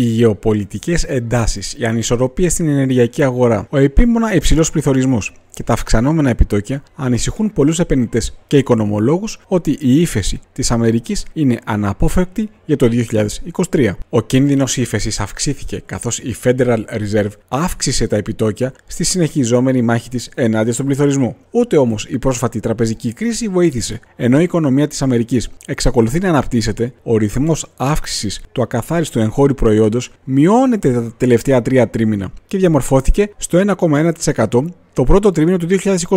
Οι γεωπολιτικές εντάσεις, οι ανισορροπίες στην ενεργειακή αγορά, ο επίμονα υψηλός πληθωρισμός και τα αυξανόμενα επιτόκια ανησυχούν πολλούς επενδυτές και οικονομολόγους ότι η ύφεση της Αμερικής είναι αναπόφευκτη για το 2023. Ο κίνδυνος ύφεσης αυξήθηκε καθώς η Federal Reserve αύξησε τα επιτόκια στη συνεχιζόμενη μάχη της ενάντια στον πληθωρισμό. Ούτε όμως η πρόσφατη τραπεζική κρίση βοήθησε. Ενώ η οικονομία της Αμερικής εξακολουθεί να αναπτύσσεται, ο ρυθμός αύξησης του ακαθάριστου εγχώριου προϊόντος μειώνεται τα τελευταία τρία τρίμηνα και διαμορφώθηκε στο 1,1% το πρώτο τρίμηνο του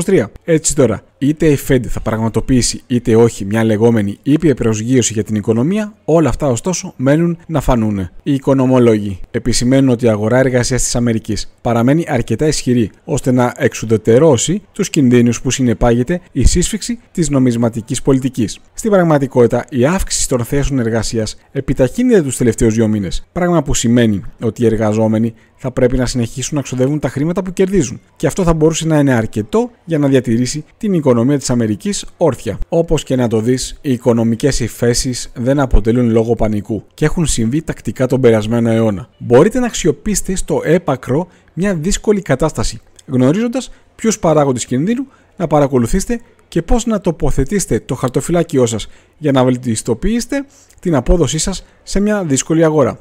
2023. Έτσι τώρα, είτε η Fed θα πραγματοποιήσει είτε όχι μια λεγόμενη ήπια προσγείωση για την οικονομία, όλα αυτά ωστόσο μένουν να φανούν. Οι οικονομολόγοι επισημαίνουν ότι η αγορά εργασίας της Αμερικής παραμένει αρκετά ισχυρή ώστε να εξουδετερώσει τους κινδύνους που συνεπάγεται η σύσφυξη της νομισματικής πολιτικής. Στην πραγματικότητα, η αύξηση των θέσεων εργασίας επιταχύνεται τους τελευταίους δύο μήνες, πράγμα που σημαίνει ότι οι εργαζόμενοι θα πρέπει να συνεχίσουν να ξοδεύουν τα χρήματα που κερδίζουν. Και αυτό θα μπορούσε να είναι αρκετό για να διατηρήσει την οικονομία της Αμερικής όρθια. Όπως και να το δεις, οι οικονομικές υφέσεις δεν αποτελούν λόγο πανικού και έχουν συμβεί τακτικά τον περασμένο αιώνα. Μπορείτε να αξιοποιήσετε στο έπακρο μια δύσκολη κατάσταση, γνωρίζοντας ποιους παράγοντες κινδύνου να παρακολουθήσετε και πώς να τοποθετήσετε το χαρτοφυλάκιό σας για να βελτιστοποιήσετε την απόδοσή σας σε μια δύσκολη αγορά.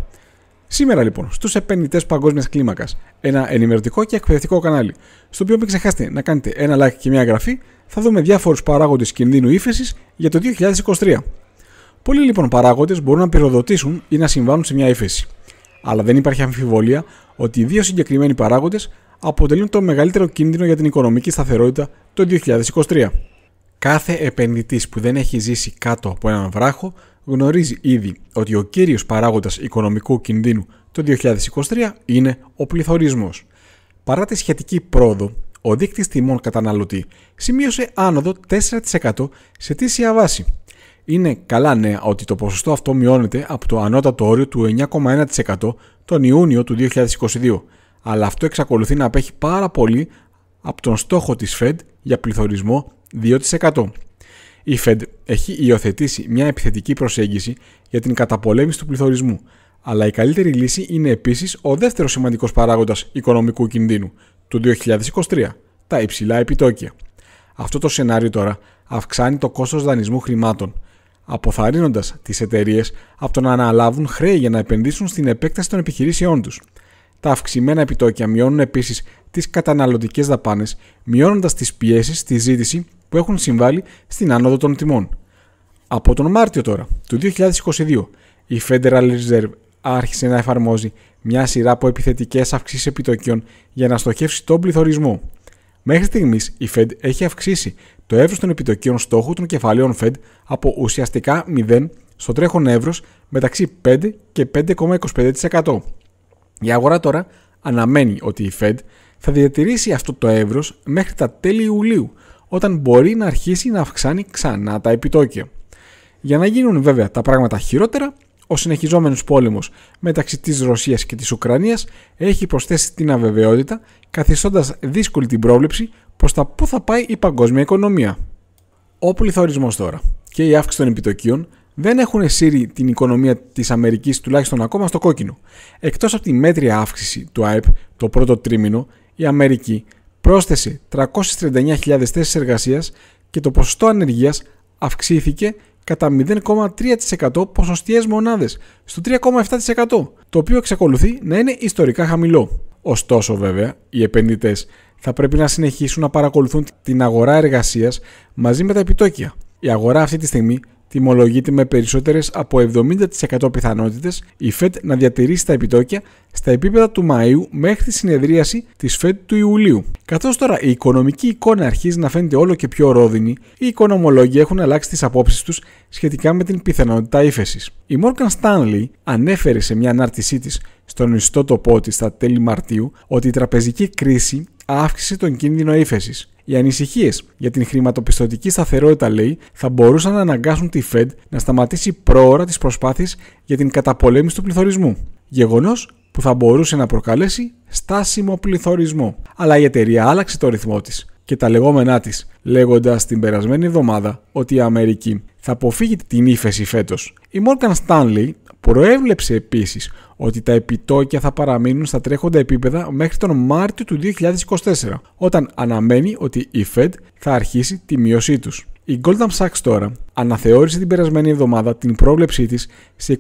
Σήμερα λοιπόν, στους επενδυτές παγκόσμιας κλίμακας, ένα ενημερωτικό και εκπαιδευτικό κανάλι, στο οποίο μην ξεχάσετε να κάνετε ένα like και μια εγγραφή, θα δούμε διάφορους παράγοντες κινδύνου ύφεσης για το 2023. Πολλοί λοιπόν παράγοντες μπορούν να πυροδοτήσουν ή να συμβάνουν σε μια ύφεση. Αλλά δεν υπάρχει αμφιβολία ότι οι δύο συγκεκριμένοι παράγοντες αποτελούν το μεγαλύτερο κίνδυνο για την οικονομική σταθερότητα το 2023. Κάθε επενδυτής που δεν έχει ζήσει κάτω από έναν βράχο γνωρίζει ήδη ότι ο κύριος παράγοντας οικονομικού κινδύνου το 2023 είναι ο πληθωρισμός. Παρά τη σχετική πρόοδο, ο δείκτης τιμών καταναλωτή σημείωσε άνοδο 4% σε τήσια βάση. Είναι καλά νέα ότι το ποσοστό αυτό μειώνεται από το ανώτατο όριο του 9,1% τον Ιούνιο του 2022, αλλά αυτό εξακολουθεί να απέχει πάρα πολύ από τον στόχο της Fed για πληθωρισμό 2%. Η Fed έχει υιοθετήσει μια επιθετική προσέγγιση για την καταπολέμηση του πληθωρισμού, αλλά η καλύτερη λύση είναι επίσης ο δεύτερος σημαντικός παράγοντας οικονομικού κινδύνου του 2023, τα υψηλά επιτόκια. Αυτό το σενάριο τώρα αυξάνει το κόστος δανεισμού χρημάτων, αποθαρρύνοντας τις εταιρείες από το να αναλάβουν χρέη για να επενδύσουν στην επέκταση των επιχειρήσεών τους. Τα αυξημένα επιτόκια μειώνουν επίσης τις καταναλωτικές δαπάνες, μειώνοντας τις πιέσεις στη ζήτηση που έχουν συμβάλει στην άνοδο των τιμών. Από τον Μάρτιο τώρα του 2022, η Federal Reserve άρχισε να εφαρμόζει μια σειρά από επιθετικές αυξήσεις επιτοκίων για να στοχεύσει τον πληθωρισμό. Μέχρι στιγμής η Fed έχει αυξήσει το εύρος των επιτοκίων στόχου των κεφαλαίων Fed από ουσιαστικά 0 στο τρέχον εύρος μεταξύ 5 και 5,25%. Η αγορά τώρα αναμένει ότι η Fed θα διατηρήσει αυτό το εύρος μέχρι τα τέλη Ιουλίου, όταν μπορεί να αρχίσει να αυξάνει ξανά τα επιτόκια. Για να γίνουν βέβαια τα πράγματα χειρότερα, ο συνεχιζόμενος πόλεμος μεταξύ της Ρωσίας και της Ουκρανίας έχει προσθέσει την αβεβαιότητα, καθιστώντας δύσκολη την πρόβλεψη προς τα πού θα πάει η παγκόσμια οικονομία. Ο πληθωρισμός τώρα και η αύξηση των επιτοκίων δεν έχουν εσύρει την οικονομία της Αμερικής τουλάχιστον ακόμα στο κόκκινο. Εκτός από τη μέτρια αύξηση του ΑΕΠ το πρώτο τρίμηνο, η Αμερική πρόσθεσε 339.000 θέσεις εργασίας και το ποσοστό ανεργίας αυξήθηκε κατά 0,3% ποσοστιαίες μονάδες στο 3,7% το οποίο εξακολουθεί να είναι ιστορικά χαμηλό. Ωστόσο βέβαια, οι επενδυτές θα πρέπει να συνεχίσουν να παρακολουθούν την αγορά εργασίας μαζί με τα επιτόκια. Η αγορά αυτή τη στιγμή τιμολογείται με περισσότερες από 70% πιθανότητες η Fed να διατηρήσει τα επιτόκια στα επίπεδα του Μαΐου μέχρι τη συνεδρίαση της Fed του Ιουλίου. Καθώς τώρα η οικονομική εικόνα αρχίζει να φαίνεται όλο και πιο ρόδινη, οι οικονομολόγοι έχουν αλλάξει τις απόψεις τους σχετικά με την πιθανότητα ύφεσης. Η Morgan Stanley ανέφερε σε μια ανάρτησή της στον ιστότοπό της στα τέλη Μαρτίου ότι η τραπεζική κρίση αύξησε τον κίνδυνο ύφεσης. Οι ανησυχίες για την χρηματοπιστωτική σταθερότητα, λέει, θα μπορούσαν να αναγκάσουν τη Fed να σταματήσει πρόωρα τις προσπάθειες για την καταπολέμηση του πληθωρισμού. Γεγονός που θα μπορούσε να προκαλέσει στάσιμο πληθωρισμό. Αλλά η εταιρεία άλλαξε το ρυθμό της και τα λεγόμενά της, λέγοντας την περασμένη εβδομάδα ότι η Αμερική θα αποφύγει την ύφεση φέτος. Η Morgan Stanley προέβλεψε επίσης ότι τα επιτόκια θα παραμείνουν στα τρέχοντα επίπεδα μέχρι τον Μάρτιο του 2024, όταν αναμένει ότι η Fed θα αρχίσει τη μείωσή τους. Η Goldman Sachs τώρα αναθεώρησε την περασμένη εβδομάδα την πρόβλεψή της σε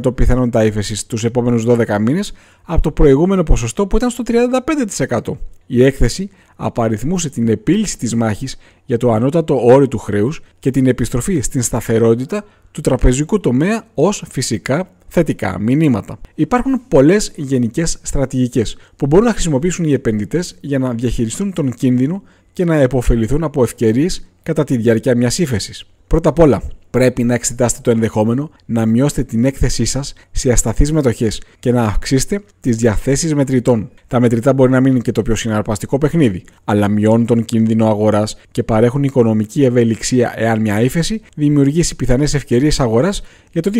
25% πιθανότητα ύφεσης στους επόμενους 12 μήνες από το προηγούμενο ποσοστό που ήταν στο 35%. Η έκθεση απαριθμούσε την επίλυση της μάχης για το ανώτατο όριο του χρέους και την επιστροφή στην σταθερότητα του τραπεζικού τομέα ως φυσικά θετικά μηνύματα. Υπάρχουν πολλές γενικές στρατηγικές που μπορούν να χρησιμοποιήσουν οι επενδυτές για να διαχειριστούν τον κίνδυνο και να επωφεληθούν από ευκαιρίες κατά τη διάρκεια μιας ύφεσης. Πρώτα απ' όλα, πρέπει να εξετάσετε το ενδεχόμενο να μειώσετε την έκθεσή σας σε ασταθείς μετοχές και να αυξήσετε τις διαθέσεις μετρητών. Τα μετρητά μπορεί να μείνουν και το πιο συναρπαστικό παιχνίδι, αλλά μειώνουν τον κίνδυνο αγοράς και παρέχουν οικονομική ευελιξία εάν μια ύφεση δημιουργήσει πιθανές ευκαιρίες αγοράς για το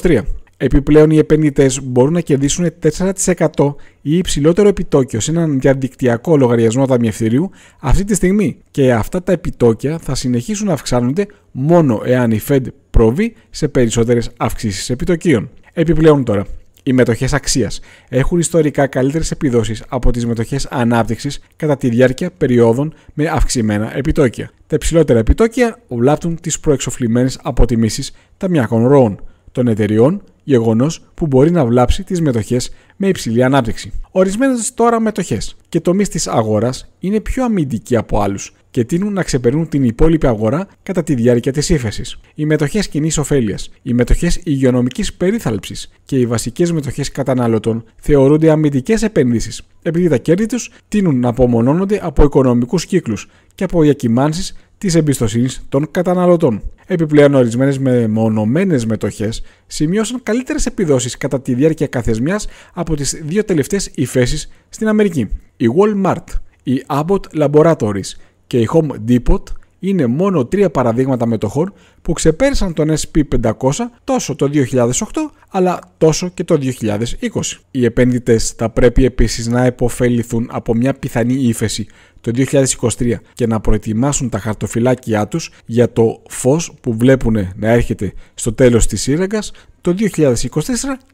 2023. Επιπλέον, οι επενδυτές μπορούν να κερδίσουν 4% ή υψηλότερο επιτόκιο σε έναν διαδικτυακό λογαριασμό ταμιευτηρίου αυτή τη στιγμή και αυτά τα επιτόκια θα συνεχίσουν να αυξάνονται μόνο εάν η Fed προβεί σε περισσότερες αυξήσεις επιτοκίων. Επιπλέον τώρα, οι μετοχές αξίας έχουν ιστορικά καλύτερες επιδόσεις από τις μετοχές ανάπτυξης κατά τη διάρκεια περιόδων με αυξημένα επιτόκια. Τα υψηλότερα επιτόκια βλάπτουν τις προεξοφλημένες αποτιμήσεις ταμιακών ροών των εταιριών γεγονός που μπορεί να βλάψει τις μετοχές με υψηλή ανάπτυξη. Ορισμένες τώρα μετοχές και τομείς της αγοράς είναι πιο αμυντικοί από άλλους και τείνουν να ξεπερνούν την υπόλοιπη αγορά κατά τη διάρκεια της ύφεσης. Οι μετοχές κοινή ωφέλειας, οι μετοχές υγειονομικής περίθαλψης και οι βασικές μετοχές καταναλωτών θεωρούνται αμυντικές επενδύσεις, επειδή τα κέρδη τους τείνουν να απομονώνονται από οικονομικούς κύκλους και από διακυμάνσεις της εμπιστοσύνης των καταναλωτών. Επιπλέον, ορισμένες μεμονωμένες μετοχές σημειώσαν καλύτερες επιδόσεις κατά τη διάρκεια καθεσμία από τις δύο τελευταίες υφέσεις στην Αμερική. Η Walmart, η Abbott Laboratories και η Home Depot είναι μόνο τρία παραδείγματα μετοχών που ξεπέρασαν τον SP500 τόσο το 2008 αλλά τόσο και το 2020. Οι επένδυτες θα πρέπει επίσης να επωφεληθούν από μια πιθανή ύφεση το 2023 και να προετοιμάσουν τα χαρτοφυλάκια τους για το φως που βλέπουν να έρχεται στο τέλος της σύραγγας το 2024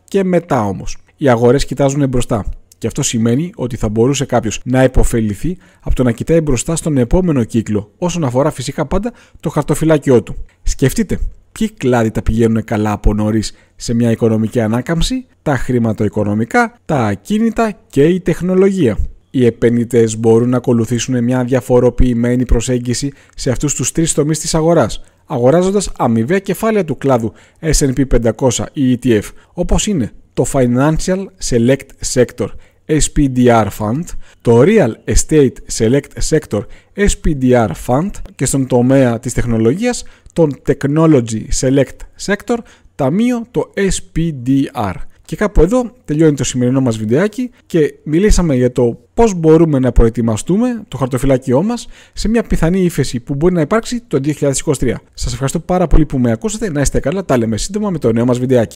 και μετά όμως. Οι αγορές κοιτάζουν μπροστά και αυτό σημαίνει ότι θα μπορούσε κάποιος να υποφεληθεί από το να κοιτάει μπροστά στον επόμενο κύκλο, όσον αφορά φυσικά πάντα το χαρτοφυλάκιό του. Σκεφτείτε, ποιοι κλάδοι τα πηγαίνουν καλά από νωρίς σε μια οικονομική ανάκαμψη, τα χρηματοοικονομικά, τα ακίνητα και η τεχνολογία. Οι επενδυτές μπορούν να ακολουθήσουν μια διαφοροποιημένη προσέγγιση σε αυτούς τους τρεις τομείς της αγοράς, αγοράζοντας αμοιβαία κεφάλαια του κλάδου SP 500 ή ETF, όπως είναι το Financial Select Sector SPDR Fund, το Real Estate Select Sector SPDR Fund και στον τομέα της τεχνολογίας τον Technology Select Sector ταμείο το SPDR. Και κάπου εδώ τελειώνει το σημερινό μας βιντεάκι και μιλήσαμε για το πώς μπορούμε να προετοιμαστούμε το χαρτοφυλάκιό μας σε μια πιθανή ύφεση που μπορεί να υπάρξει το 2023. Σας ευχαριστώ πάρα πολύ που με ακούσατε, να είστε καλά, τα λέμε σύντομα με το νέο μας βιντεάκι.